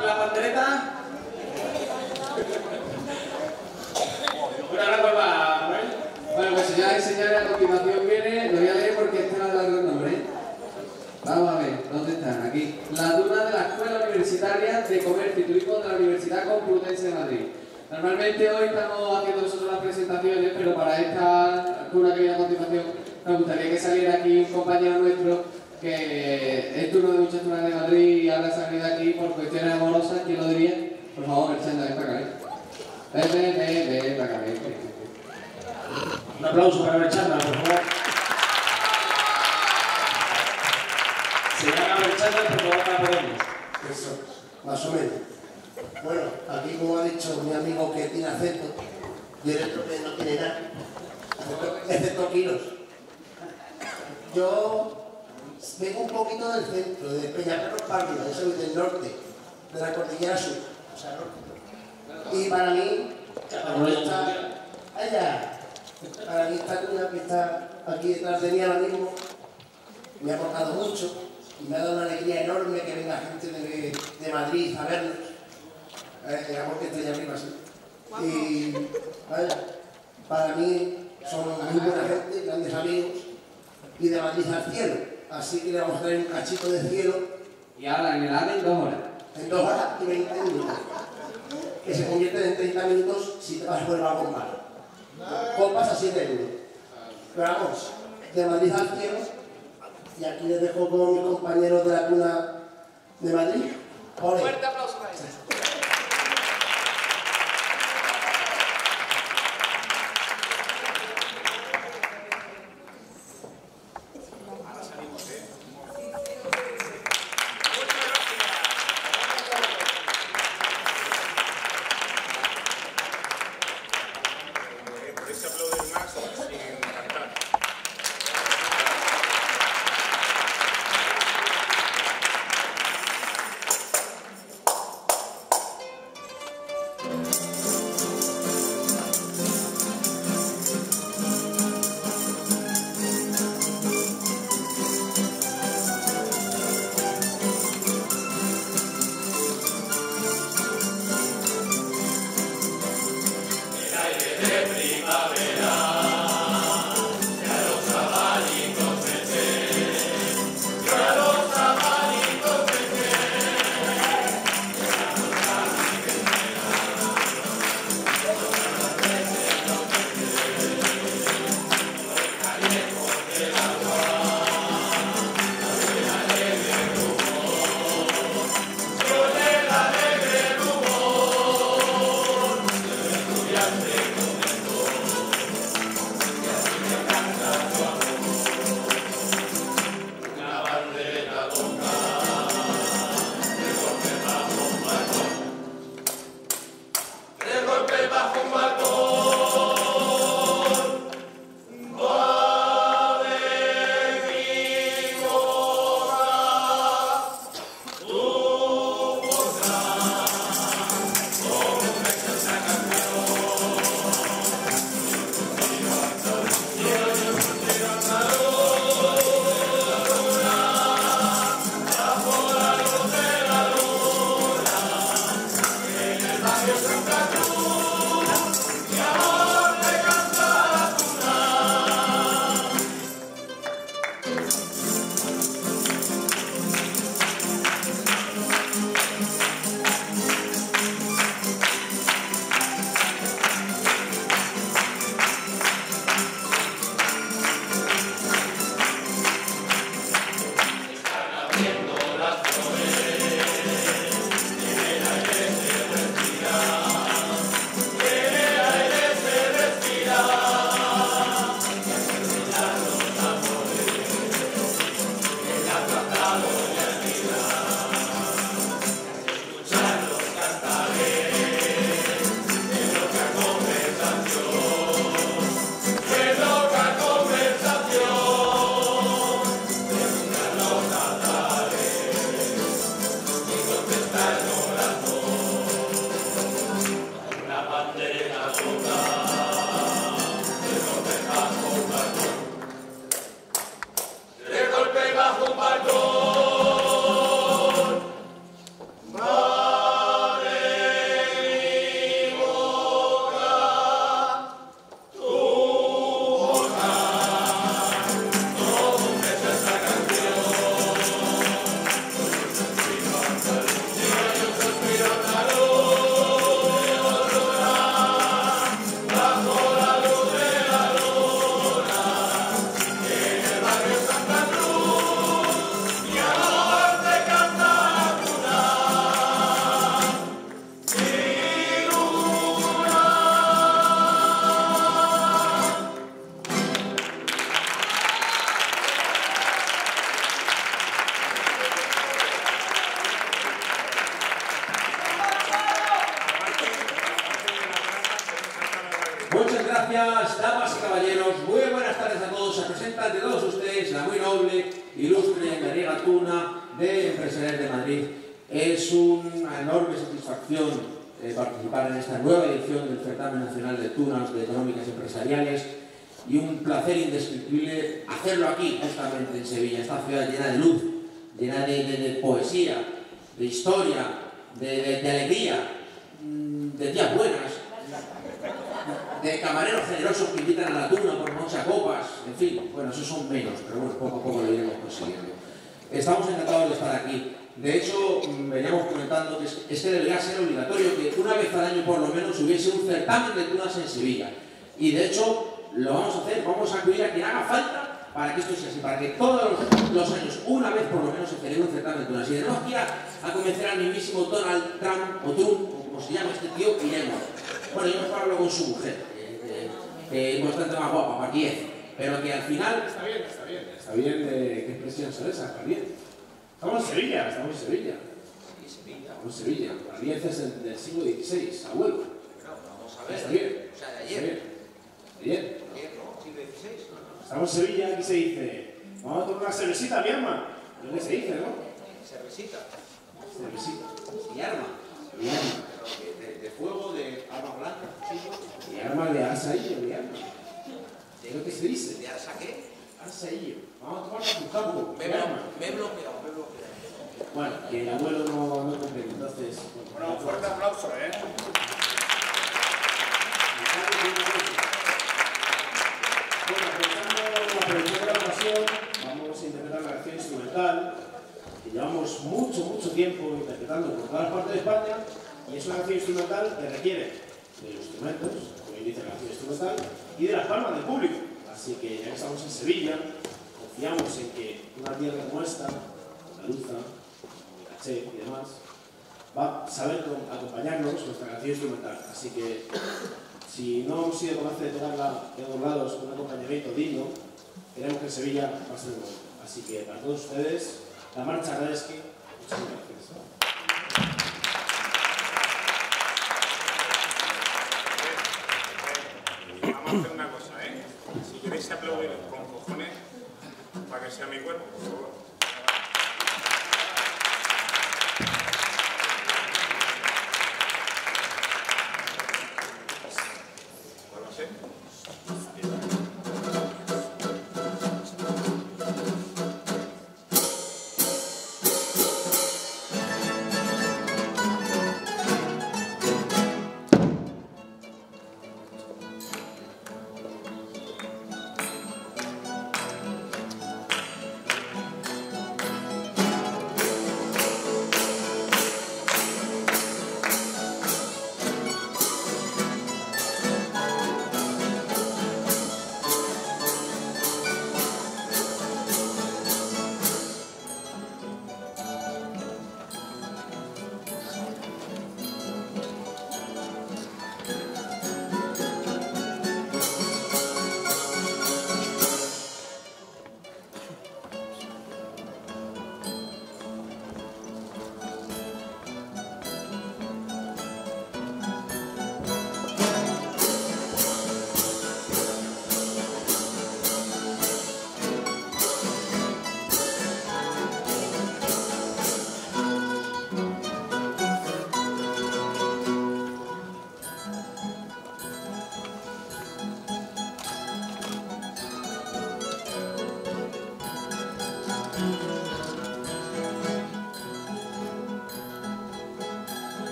la, la pandereta. Una gran palma, Manuel. Bueno, pues señoras y señores, a continuación viene, lo voy a leer porque este no es el nombre. ¿eh? Vamos a ver, ¿dónde están? Aquí. La duna de la Escuela Universitaria de Comercio y Turismo de la Universidad Complutense de Madrid. Normalmente hoy estamos haciendo nosotros las presentaciones, pero para esta duna que viene a continuación, nos gustaría que saliera aquí un compañero nuestro que es turno de muchas tunas de Madrid y ahora ha salido aquí por cuestiones amorosas, ¿quién lo diría? Por favor, Merchanda, ven para acá, ¿eh? Ven, ven, ven, ven, para acá, ven. Un aplauso para Berchanda, por favor. Se llama Berchanda porque va a Podemos. Eso, más o menos. Bueno, aquí como ha dicho mi amigo que tiene acento, y el otro que no tiene nada, excepto- excepto kilos. Yo vengo un poquito del centro, de Peñaperros Párdido, yo soy del norte, de la cordillera sur, o sea, norte. Y para mí, para mí está, allá, para mí esta cuna que está aquí detrás de mí ahora mismo, me ha aportado mucho y me ha dado una alegría enorme que venga gente de, de Madrid a vernos. El amor que estoy arriba, sí. Y vaya, para mí son muy buena gente, grandes amigos y de Madrid al cielo. Así que le vamos a traer un cachito de cielo Y ahora en el AVE en dos horas. en dos horas y 20 minutos. Que se convierten en 30 minutos si te vas por el vagón malo. Copas a 7 euros. Pero vamos, de Madrid al cielo. Y aquí les dejo con mis compañeros de la cuna de Madrid. Ole. Fuerte aplauso placer indescriptible hacerlo aquí, justamente en Sevilla, esta ciudad llena de luz, llena de, de- poesía, de historia, de, de- de alegría, mm, de días buenas, de camareros generosos que invitan a la tuna por noche a copas, en fin, bueno, esos son menos, pero bueno, poco a poco lo iremos consiguiendo. Estamos encantados de estar aquí. De hecho, mm, veníamos comentando que es, es que debería ser obligatorio que una vez al año por lo menos hubiese un certamen de tunas en Sevilla. Y de hecho, lo vamos a hacer, vamos a acudir a quien haga falta para que esto sea así, para que todos los, los años, una vez por lo menos, se celebre un certamen de tenemos que ir a, convencer al mismísimo Donald Trump o Trump, o como se llama este tío, iremos. Bueno, yo mejor hablo con su mujer, que, es bastante más guapa, para Kiev, pero que al final Está bien, está bien. Está bien, eh, ¿qué expresión son esas? Está bien. Estamos en Sevilla, estamos en Sevilla. Estamos en Sevilla. Pardiez es del, del siglo XVI, abuelo. vamos a Está bien. o sea, de Está bien. Bien. ¿no? Estamos en Sevilla, aquí se dice, vamos a tomar una cervecita, mi alma. Es lo que se dice, ¿no? Cervecita. Cervecita. Y arma. Mi alma. De, de fuego, de arma blanca, cuchillo. Mi alma de asaillo, mi alma. Es lo que se dice. ¿De arsa qué? Asaillo. Vamos a tomar un campo. Me, Mi alma. me he bloqueado, me he bloqueado. Bueno, que el abuelo no, no comprende, entonces... Bueno, un fuerte aplauso, ¿eh? Bueno, aprovechando, aprovechando la ocasión, vamos a interpretar la canción instrumental que llevamos mucho, mucho tiempo interpretando por todas partes de España y es una canción instrumental que requiere de los instrumentos, como dice la canción instrumental, y de las palmas del público. Así que ya que estamos en Sevilla, confiamos en que una tierra como esta, andaluza, caché y demás, va a saber com- acompañarnos nuestra canción instrumental. Así que si no hemos sido capaces de tocarla de dos lados con un acompañamiento digno, queremos que Sevilla pase de nuevo. Así que para todos ustedes, la marcha Radeski, muchas gracias. Vamos a hacer una cosa, ¿eh? Si queréis aplaudir con cojones, para que sea mi cuerpo, por favor.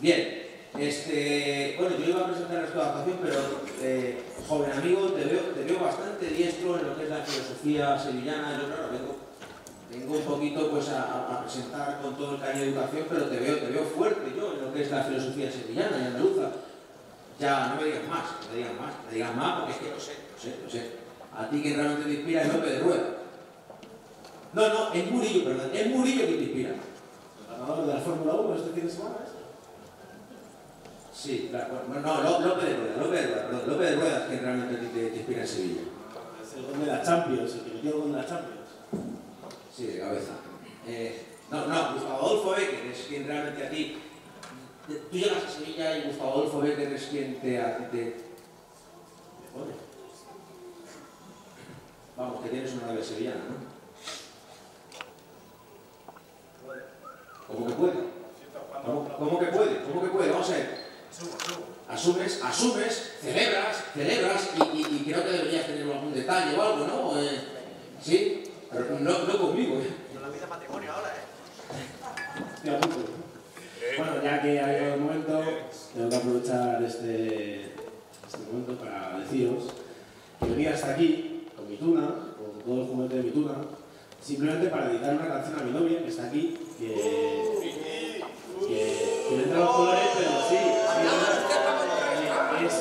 Bien. Este, bueno, yo iba a presentar esta adaptación, pero eh, joven amigo, te veo, te veo bastante diestro en lo que es la filosofía sevillana. Yo, claro, vengo vengo un poquito pues a, presentar con todo el cariño de educación, pero te veo, te veo fuerte yo en lo que es la filosofía sevillana y andaluza. Ya, no me digas más, no me digas más, no me digas más porque es que lo sé, lo sé, lo sé. A ti quien realmente te inspira es López de Rueda. No, no, es Murillo, perdón, es Murillo quien te inspira. El ganador de la Fórmula 1 este fin de semana es. Sí, claro, bueno, no, Ló- López de Rueda, López de Rueda, perdón, López de Rueda es quien realmente a ti te, te inspira en Sevilla. Es el gol de la Champions, el que metió el gol de la Champions. Sí, de cabeza. Eh, no, no, Gustavo Adolfo Becker es quien realmente a ti. Tú llegas a Sevilla y Gustavo Adolfo Becker es quien te. a ti te, te pone. Vamos, que tienes una nave sevillana, ¿no? ¿Cómo que puede? ¿Cómo, cómo que puede? ¿Cómo que puede? Vamos a ver. Asumes, asumes, celebras, celebras y, y- y creo que deberías tener algún detalle o algo, ¿no? Eh, ¿Sí? Pero no, no conmigo, ¿eh? Estoy a punto. Bueno, ya que ha llegado el momento, tengo que aprovechar este, este momento para deciros que venía hasta aquí con mi tuna, con todo el juguete de mi tuna, simplemente para dedicar una canción a mi novia que está aquí, que, que, que le entra los colores, pero sí, es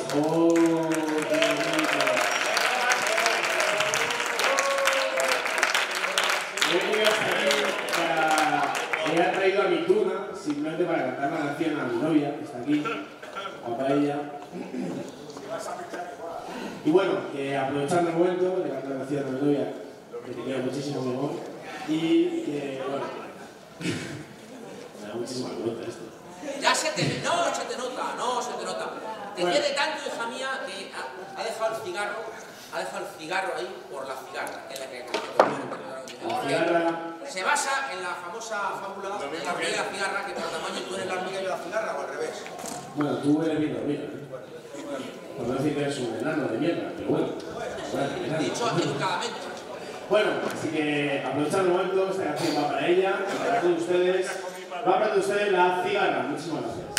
para... He traído a mi tuna simplemente para cantar una canción a mi novia, que está aquí, guapa ella. Y bueno, que aprovechando el momento, le canto la canción a mi novia, que te quiero muchísimo, mi amor. Y que, bueno, me da muchísima vergüenza esto. Ya se te no se te nota, no se te nota. Te Bueno. quiere tanto, hija mía, que ha, ha dejado el cigarro, ha dejado el cigarro ahí por la cigarra, que es la que Se basa en la famosa fábula de la hormiga y la cigarra, que por tamaño tú eres la hormiga y yo la cigarra, o al revés. bueno, tú eres bien dormido, ¿eh? Por no decir que eres un enano de mierda, pero bueno. bueno. Dicho educadamente. Bueno, así que aprovechando el momento, esta canción va para ella, para todos ustedes. Va para todos ustedes la cigarra. Muchísimas gracias.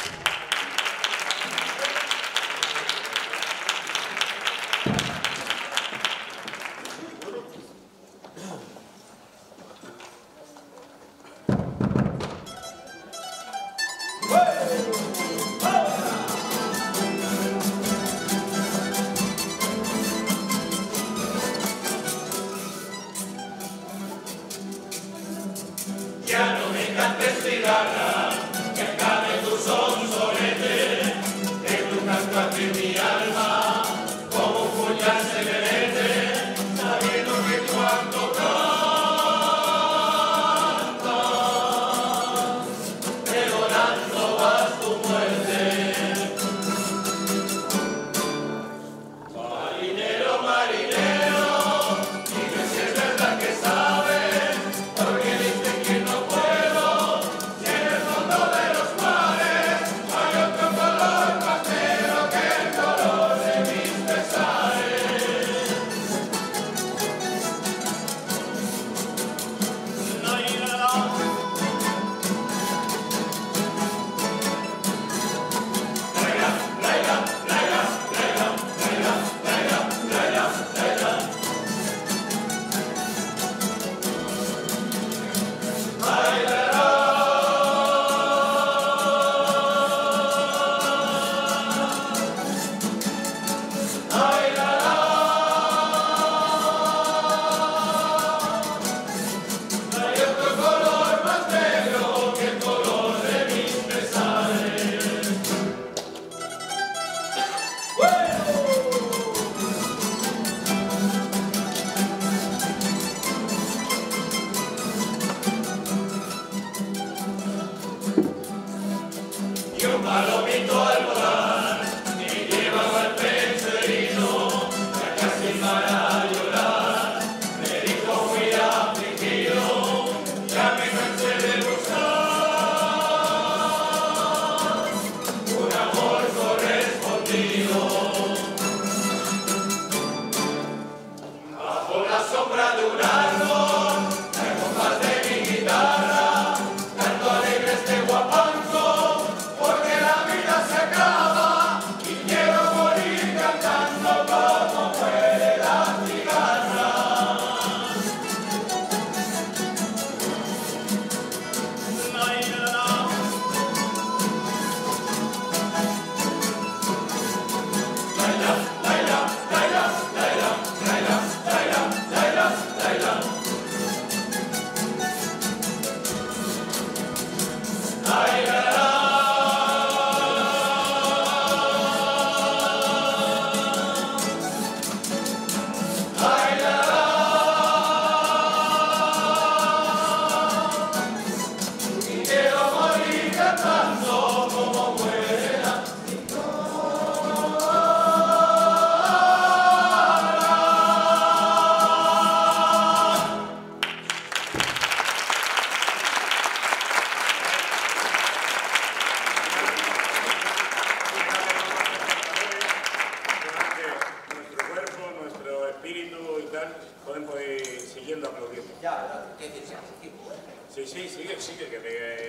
Sí, sí, sigue, sigue, que te...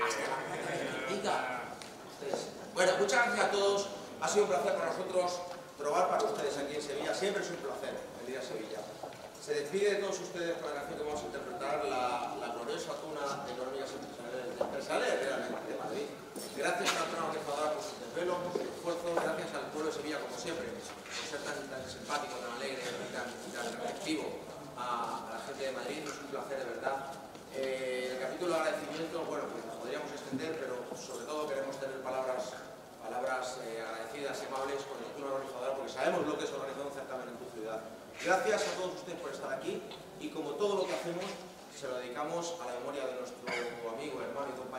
Venga. Bueno, muchas gracias a todos. Ha sido un placer para nosotros probar para ustedes aquí en Sevilla. Siempre es un placer venir a Sevilla. Se despide de todos ustedes con la canción que vamos a interpretar, la, la gloriosa tuna de economías empresariales, de Madrid. Gracias a Antonio Rezadora por su desvelo, por su esfuerzo. Gracias al pueblo de Sevilla, como siempre, por ser tan, tan simpático, tan alegre tan, y tan receptivo a la gente de Madrid. Es un placer, de verdad. Eh, el capítulo de agradecimiento, bueno, pues nos podríamos extender, pero sobre todo queremos tener palabras, palabras eh, agradecidas y amables con el club organizador, porque sabemos lo que es organizar un certamen en tu ciudad. Gracias a todos ustedes por estar aquí y como todo lo que hacemos, se lo dedicamos a la memoria de nuestro amigo, hermano y compañero,